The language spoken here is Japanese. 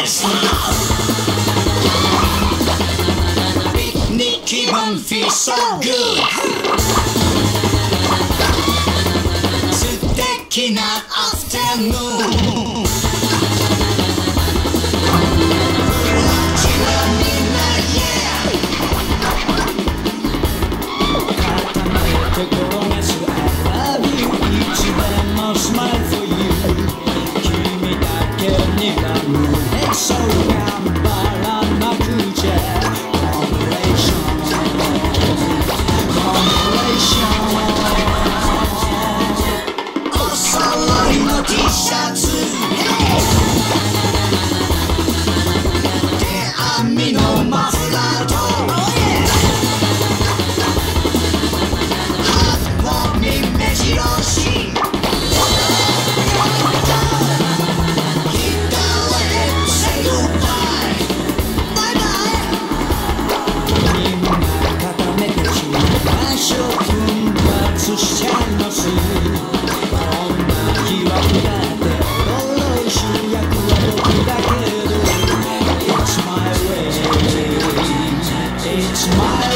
myself. Nicky Bun feels so good. 素敵なアフタヌーン。Smile for you 君だけにラブ coração. smile.